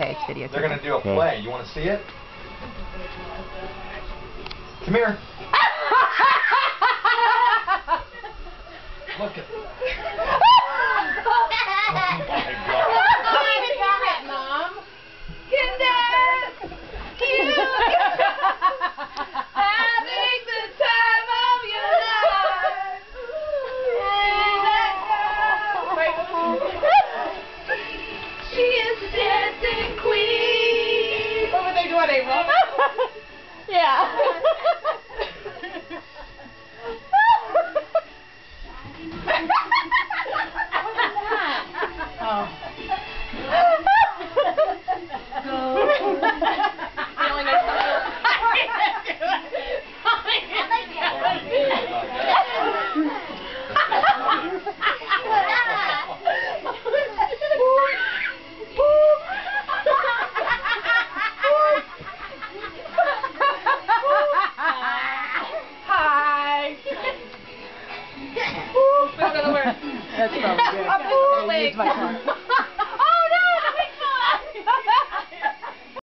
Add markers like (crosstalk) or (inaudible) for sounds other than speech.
okay, it's video. They're gonna do a play. You want to see it? Come here. Look at. Oh my God. Mom. Kinder. Cute. Having the time of your life. She is the dancing queen. What were they doing, April? (laughs) yeah. That's probably good. (laughs) The Use my car.